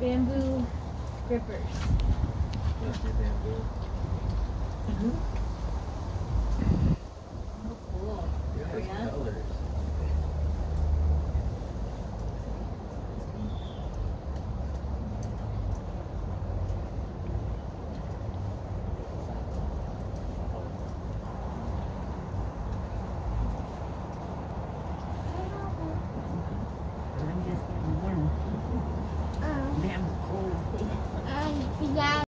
bamboo grippers.